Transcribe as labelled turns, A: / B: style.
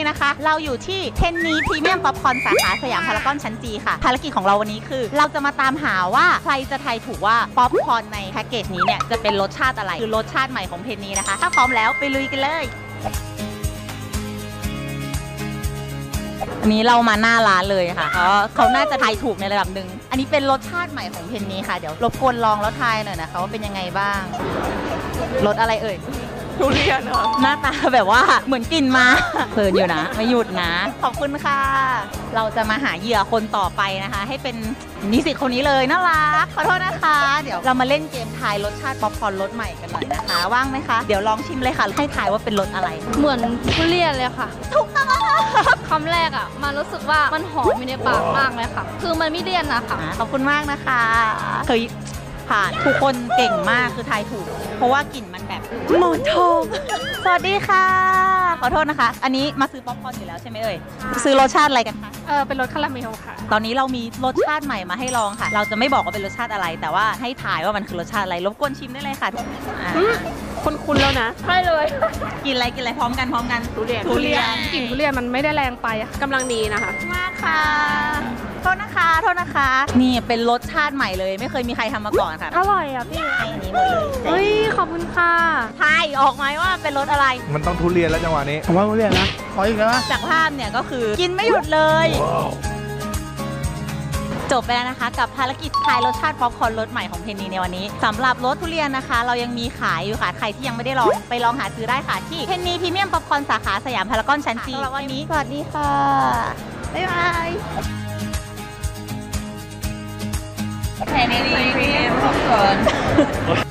A: นี้นะคะ เราอยู่ที่ Pennii Premium Popcorn สาขาสยามพารากอนชั้น G ค่ะ ภารกิจของเราวันนี้คือ เราจะมาตามหาว่าใครจะทายถูกว่าป๊อปคอร์นในแพ็กเกจนี้เนี่ยจะเป็นรสชาติอะไร คือรสชาติใหม่ของ Pennii นะคะ ถ้าพร้อมแล้วไปลุยกันเลยอันนี้เรามาหน้าร้านเลยค่ะเพราะเขาน่าจะทายถูกในระดับหนึ่ง อันนี้เป็นรสชาติใหม่ของ Pennii ค่ะ เดี๋ยวรบกวนลองแล้วทายหน่อยนะคะว่าเป็นยังไงบ้าง รสอะไรเอ่ย
B: ทุเรียนเหรอ
A: หน้าตาแบบว่าเหมือนกินมาเพลินอยู่นะไม่หยุดนะ ขอบคุณค่ะ เราจะมาหาเหยื่อคนต่อไปนะคะ ให้เป็นนิสิตคนนี้เลยน่ารักขอโทษนะคะ เดี๋ยวเรามาเล่นเกมทายรสชาติป๊อปคอร์นรสใหม่กันหน่อยนะคะ ว่างไหมคะ เดี๋ยวลองชิมเลยค่ะ ให้ทายว่าเป็นรสอะไร
C: เหมือนทุเรียนเลยค่ะ
A: ถูกต้องแล้วค่ะ
C: คำแรกอะ มันรู้สึกว่ามันหอมอยู่ในปากมากเลยค่ะ คือมันไม่เลี่ยนนะคะ
A: อ่าขอบคุณมากนะคะโอเค ผ่านทุกคนเก่งมากคือทายถูก เพราะว่ากลิ่นมันแบบหมอนทองสวัสดีค่ะ ขอโทษนะคะ อันนี้มาซื้อป๊อปคอร์นอยู่แล้วใช่ไหมเอ่ยซื้อรสชาติอะไรกันคะ
B: เออเป็นรสคาราเมลค่ะ
A: ตอนนี้เรามีรสชาติใหม่มาให้ลองค่ะ เราจะไม่บอกว่าเป็นรสชาติอะไร แต่ว่าให้ทายว่ามันคือรสชาติอะไรรบกวนชิมได้เลยค่ะอ่า
B: คุ้นคุ้นแล้วนะ
C: ใช่เลย
A: กินอะไรกินอะไรพร้อมกันพร้อมกัน
B: ทุเรียน
A: ทุเรียน
B: กลิ่นทุเรียนมันไม่ได้แรงไปอะกำลังดีนะคะ
A: มากค่ะโทษนะคะโทษ นะคะ นี่เป็นรสชาติใหม่เลย ไม่เคยมีใครทำมาก่อนค่ะ
B: อร่อยอะพี่
A: ให้อันนี้หมดเลย
B: เฮ้ยขอบคุณค่ะ
A: ทายออกไหมว่าเป็นรสอะไร
D: มันต้องทุเรียนแล้วจังหวะนี้
E: ผมว่าทุเรียนนะ ขออีกแล้วนะ
A: จากภาพเนี่ยก็คือกินไม่หยุดเลย จบไปแล้วนะคะ กับภารกิจทายรสชาติป๊อปคอร์นรสใหม่ของ Pennii ในวันนี้สำหรับรสทุเรียนนะคะ เรายังมีขายอยู่ค่ะใครที่ยังไม่ได้ลองไปลองหาซื้อได้ค่ะที่ Pennii Premium Popcorn สาขาสยามพารากอนชั้น G สำหรับวันนี้สวัสดีค่ะบ๊ายบาย เ